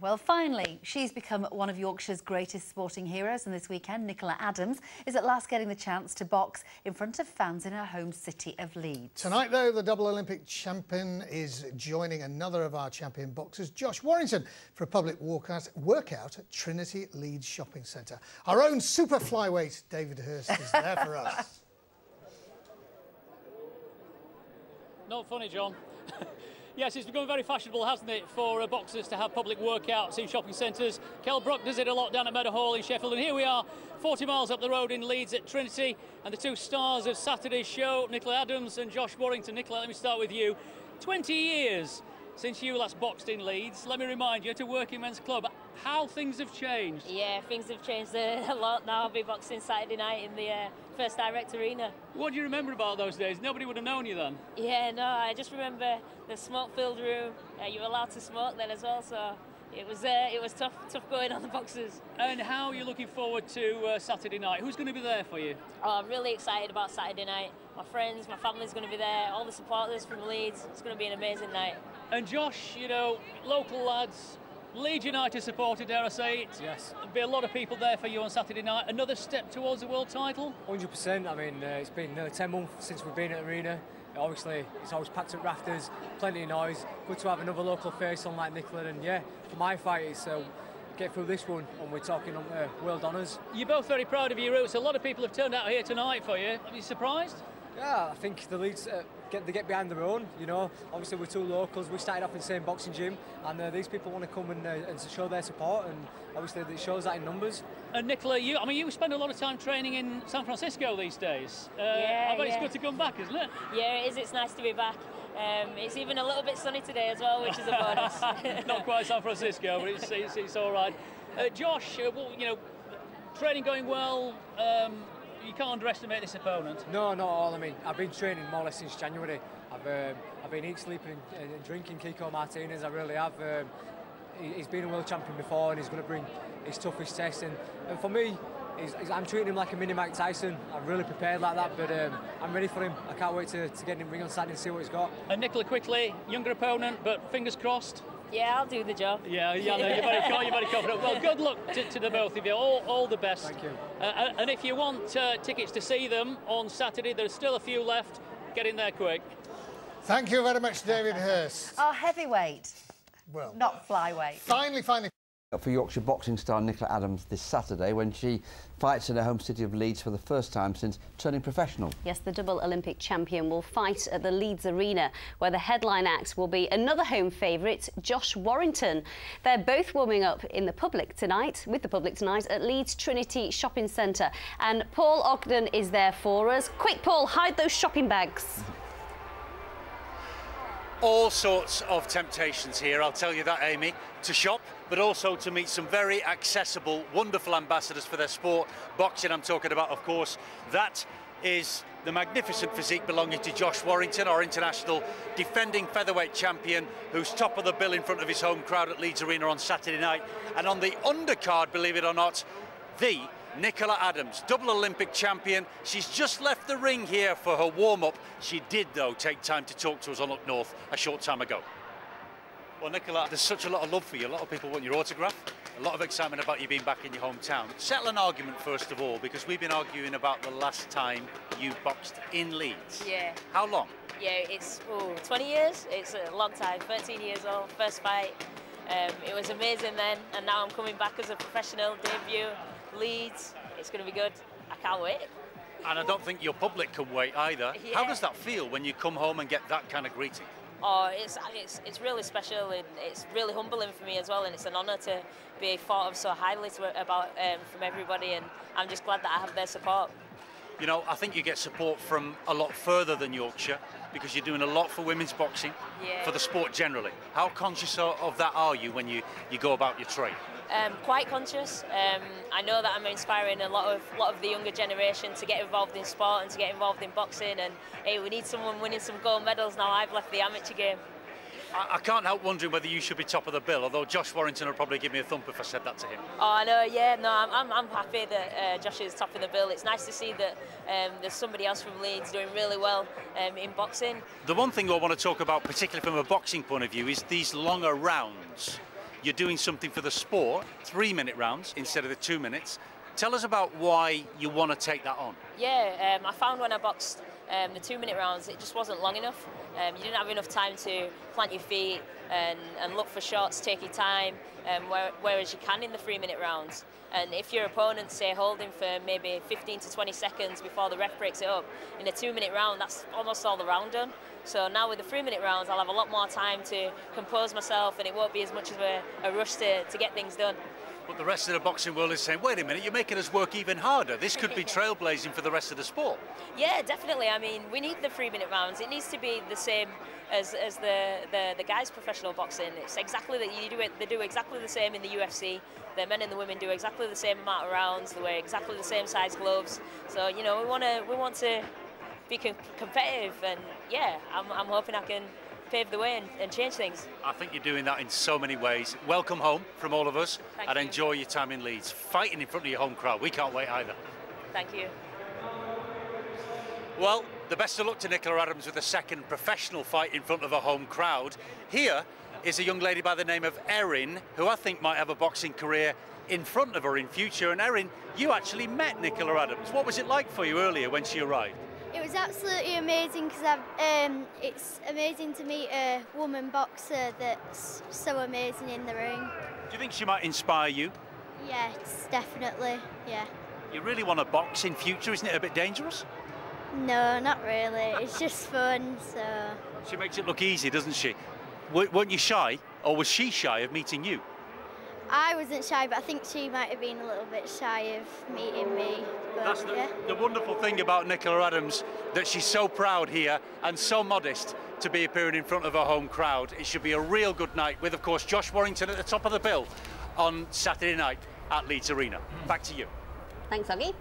Well, finally, she's become one of Yorkshire's greatest sporting heroes, and this weekend, Nicola Adams is at last getting the chance to box in front of fans in her home city of Leeds. Tonight, though, the double Olympic champion is joining another of our champion boxers, Josh Warrington, for a public walkout, workout at Trinity Leeds Shopping Centre. Our own super flyweight, David Hurst, is there for us. Not funny, John. Yes, it's become very fashionable, hasn't it, for uh, boxers to have public workouts in shopping centres. Kell Brook does it a lot down at Meadowhall in Sheffield, and here we are, 40 miles up the road in Leeds at Trinity, and the two stars of Saturday's show, Nicola Adams and Josh Warrington. Nicola, let me start with you. 20 years since you last boxed in Leeds. Let me remind you, to Working Men's Club, how things have changed. Yeah, things have changed a lot now. I'll be boxing Saturday night in the uh, First Direct Arena. What do you remember about those days? Nobody would have known you then. Yeah, no, I just remember the smoke-filled room. Uh, you were allowed to smoke then as well, so it was uh, it was tough tough going on the boxes. And how are you looking forward to uh, Saturday night? Who's going to be there for you? Oh, I'm really excited about Saturday night. My friends, my family's going to be there. All the supporters from Leeds. It's going to be an amazing night. And Josh, you know, local lads, Leeds United supporter, dare I say it. Yes. There'll be a lot of people there for you on Saturday night. Another step towards the world title? 100%. I mean, uh, it's been nearly 10 months since we've been at Arena. Obviously, it's always packed at rafters, plenty of noise. Good to have another local face on like Nicola. And yeah, for my fight, it's uh, get through this one and we're talking uh, world honours. You're both very proud of your roots. A lot of people have turned out here tonight for you. Are you surprised? Yeah, I think the Leeds uh, get they get behind their own. You know, obviously we're two locals. We started off in the same boxing gym, and uh, these people want to come and, uh, and show their support, and obviously it shows that in numbers. And Nicola, you I mean you spend a lot of time training in San Francisco these days. Uh, yeah, I bet yeah. it's good to come back, isn't it? Yeah, it is. It's nice to be back. Um, it's even a little bit sunny today as well, which is a bonus. Not quite San Francisco, but it's, it's, it's all right. Uh, Josh, uh, well, you know, training going well. Um, you can't underestimate this opponent. No, not all. I mean, I've been training more or less since January. I've um, I've been eating, sleeping, and, and, drinking Kiko Martinez. I really have. Um, he, he's been a world champion before, and he's going to bring his toughest test. And, and for me, he's, he's, I'm treating him like a mini Mike Tyson. I'm really prepared like that, but um, I'm ready for him. I can't wait to, to get him ring on Saturday and see what he's got. And Nicola quickly, younger opponent, but fingers crossed. Yeah, I'll do the job. Yeah, yeah, no, you're very, you're very confident. Well, good luck to, to, the both of you. All, all the best. Thank you. Uh, and if you want uh, tickets to see them on Saturday, there's still a few left. Get in there quick. Thank you very much, David Hurst. Our heavyweight. Well, not flyweight. Finally, finally. For Yorkshire boxing star Nicola Adams this Saturday when she fights in her home city of Leeds for the first time since turning professional. Yes, the double Olympic champion will fight at the Leeds Arena where the headline act will be another home favourite, Josh Warrington. They're both warming up in the public tonight, with the public tonight at Leeds Trinity Shopping Centre. And Paul Ogden is there for us. Quick, Paul, hide those shopping bags all sorts of temptations here, I'll tell you that, Amy, to shop, but also to meet some very accessible, wonderful ambassadors for their sport. Boxing, I'm talking about, of course. That is the magnificent physique belonging to Josh Warrington, our international defending featherweight champion, who's top of the bill in front of his home crowd at Leeds Arena on Saturday night. And on the undercard, believe it or not, the Nicola Adams, double Olympic champion. She's just left the ring here for her warm-up. She did, though, take time to talk to us on Up North a short time ago. Well, Nicola, there's such a lot of love for you. A lot of people want your autograph. A lot of excitement about you being back in your hometown. Settle an argument, first of all, because we've been arguing about the last time you boxed in Leeds. Yeah. How long? Yeah, it's oh, 20 years. It's a long time, 13 years old, first fight. Um, it was amazing then, and now I'm coming back as a professional debut. Leeds. It's going to be good. I can't wait. And I don't think your public can wait either. Yeah. How does that feel when you come home and get that kind of greeting? Oh, it's, it's, it's really special and it's really humbling for me as well and it's an honour to be thought of so highly to, about um, from everybody and I'm just glad that I have their support. You know, I think you get support from a lot further than Yorkshire because you're doing a lot for women's boxing, yeah. for the sport generally. How conscious of that are you when you, you go about your trade? Um, quite conscious. Um, I know that I'm inspiring a lot of lot of the younger generation to get involved in sport and to get involved in boxing. And hey, we need someone winning some gold medals now. I've left the amateur game. I, I can't help wondering whether you should be top of the bill. Although Josh Warrington will probably give me a thump if I said that to him. Oh, I know. Yeah, no, I'm, I'm, I'm happy that uh, Josh is top of the bill. It's nice to see that um, there's somebody else from Leeds doing really well um, in boxing. The one thing I want to talk about, particularly from a boxing point of view, is these longer rounds you're doing something for the sport, three minute rounds instead of the two minutes. Tell us about why you want to take that on. Yeah, um, I found when I boxed um, the two minute rounds, it just wasn't long enough. Um, you didn't have enough time to plant your feet and, and look for shots, take your time, um, where, whereas you can in the three minute rounds. And if your opponent, say, holding for maybe 15 to 20 seconds before the ref breaks it up, in a two minute round, that's almost all the round done. So now with the three minute rounds, I'll have a lot more time to compose myself and it won't be as much of a, a rush to, to get things done. But the rest of the boxing world is saying, wait a minute, you're making us work even harder. This could be trailblazing for the rest of the sport. Yeah, definitely. I mean, we need the three minute rounds. It needs to be the same as, as the, the, the guys' professional boxing. It's exactly that you do it. They do exactly the same in the UFC. The men and the women do exactly the same amount of rounds. They wear exactly the same size gloves. So you know, we want to we want to be com competitive, and yeah, I'm, I'm hoping I can pave the way and, and, change things. I think you're doing that in so many ways. Welcome home from all of us Thank and you. enjoy your time in Leeds. Fighting in front of your home crowd. We can't wait either. Thank you. Well, the best of luck to Nicola Adams with a second professional fight in front of a home crowd. Here is a young lady by the name of Erin, who I think might have a boxing career in front of her in future. And Erin, you actually met Nicola Adams. What was it like for you earlier when she arrived? It was absolutely amazing because um, it's amazing to meet a woman boxer that's so amazing in the ring. Do you think she might inspire you? Yes, definitely, yeah. You really want to box in future, isn't it a bit dangerous? No, not really. It's just fun, so... She makes it look easy, doesn't she? W weren't you shy, or was she shy of meeting you? I wasn't shy, but I think she might have been a little bit shy of meeting me. But, That's the, yeah. the wonderful thing about Nicola Adams, that she's so proud here and so modest to be appearing in front of a home crowd. It should be a real good night with, of course, Josh Warrington at the top of the bill on Saturday night at Leeds Arena. Back to you. Thanks, Oggy.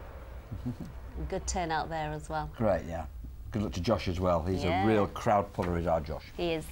good turnout there as well. Great, yeah. Good luck to Josh as well. He's Yeah. a real crowd puller, is our Josh. He is.